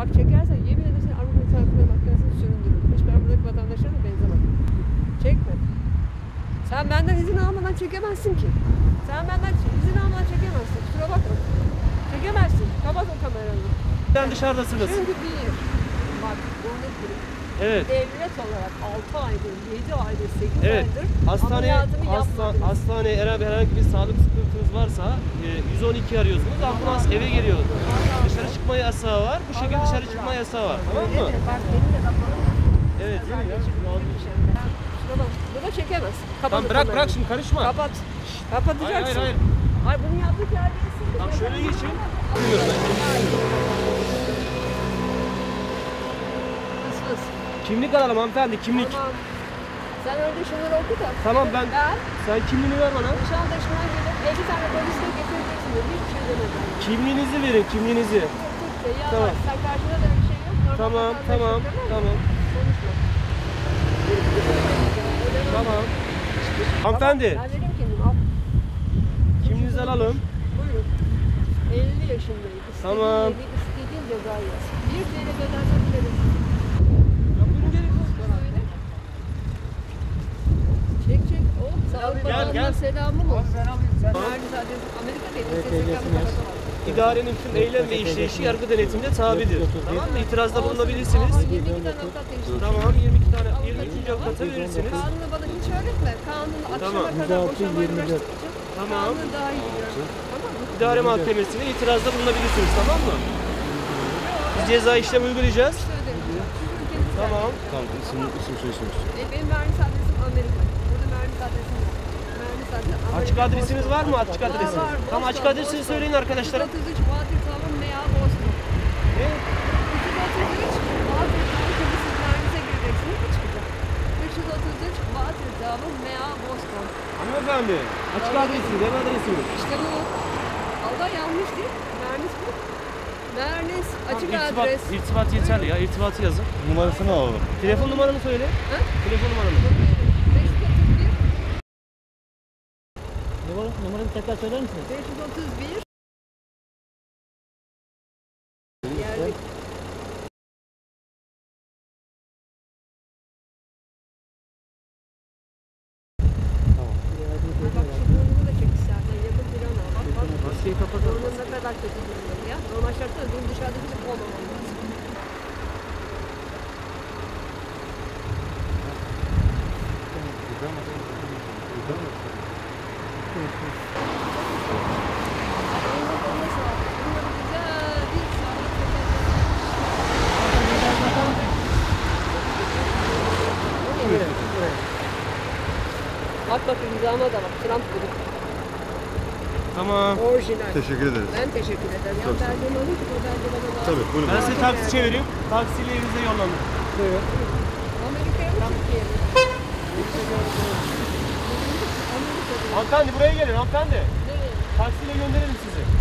Bak çekersen yemin ederim seni Avrupa Çarpı'na makinesini süründürürüm. Hiç ben buradaki vatandaşlara da benzemem. Çekme. Sen benden izin almadan çekemezsin ki. Sen benden izin almadan çekemezsin. Kusura bakma. Çekemezsin. Kapat o kameranı. Sen dışarıdasınız. Çünkü bir, bak bunu kırık. Evet. Devlet olarak 6 aydır, 7 aydır, 8 Evet. aydır Hastaneye, ameliyatımı hasta, yapmadınız. hastaneye herhangi, herhangi bir sağlık sıkıntınız varsa e, 112 arıyorsunuz. Ambulans eve geliyor. Dışarı çıkma yasağı var. Bu şekilde dışarı çıkma yasağı var. Tamam mı? Evet, bak benim de raporum var. Evet. Bir şey. Ben şuna bak, Bunu çekemez. Kapat Tamam bırak bırak şimdi karışma. Kapat. Kapatacaksın. Hayır, hayır, Hayır bunu yaptık terbiyesiz. Tamam, şöyle geçin. Fıs Kimlik alalım hanımefendi kimlik. Tamam. Sen önce şunları oku da. Tamam, ben- Ben Sen kimliğini ver bana. Nişantaşı'na gelip 50 tane polisle getireceksin hiçbir şey demedim. Kimliğinizi verin kimliğinizi. Ya Tamam. sen karşında da bir şey yok. Normal Tamam tamam tamam. Konuşma. Tamam. Hanımefendi Ben vereyim kendim al. kimliğinizi alalım. Buyurun. 50 yaşındayım. Tamam. istediğin cezayı yaz. Bir TL ödersen verin. Ya buyurun gelin. Söyle. Çek çek. Oh, Sağlık Gel, gel. selamı mı? Verdi zaten. Amerika'daydı. SSK'nın kapatı var. İdarenin tüm eylem ve işleyişi yargı denetimine tabidir. Tamam mı? İtirazda bulunabilirsiniz. Aa, 22 tane avukat değiştirdim. Tamam 22 tane 23. avukata verirsiniz. Kanunu bana hiç öğretme. Kanunu akşama Tamam. kadar boşanmayı uğraştırmayacağım. Tamam. Kanunu daha iyi biliyorum. Tamam mı? İdare mahkemesine itirazda bulunabilirsiniz. Tamam mı? Biz ceza işlem uygulayacağız. Tamam. Tamam isim, isim soy isim istiyorum. E, benim mühendis adresim Amerika. Burada mühendis adresim yok. Amerika. Açık adresiniz var mı? Açık adresiniz. Var, var. Tamam açık adresini Boston. söyleyin arkadaşlara. 333 Watertown Mea Boston. Ne? 333 Watertown şimdi siz mühendise gireceksiniz mi çıkacak? 333 Watertown Mea Boston. Hanımefendi. Açık adresiniz, ev adresiniz. İşte bu. Allah yanlış değil. Mühendis bu. Mühendis açık Tamam, irtibat, adres. irtibat yeterli ya. İrtibatı yazın. Numarasını alalım. Telefon numaranı söyle. Ha? Telefon numaranı. 531 Numara, numarayı tekrar söyler misiniz? 531 Geldik. Ha, Bak şu burnunu da çek istersen yakın plana. Bak bak. Maskeyi kapatalım. Burnun ne kadar kötü durumda ya. Normal şartlarda bunun dışarıda bir şey olmaman lazım. Bunları güzel bir sağlık Bak bak imzama da bak. Trump gibi. Tamam. Orijinal. Teşekkür ederiz. Ben teşekkür ederim. Ya Çok sağ ol. belgemi alayım ki bu bana lazım. Tabii buyurun. Ben size taksi çevireyim. Taksiyle evinize yollanın. Amerika'ya mı Türkiye'ye mi? Hanımefendi buraya gelin hanımefendi. Nereye? Taksiyle gönderelim sizi.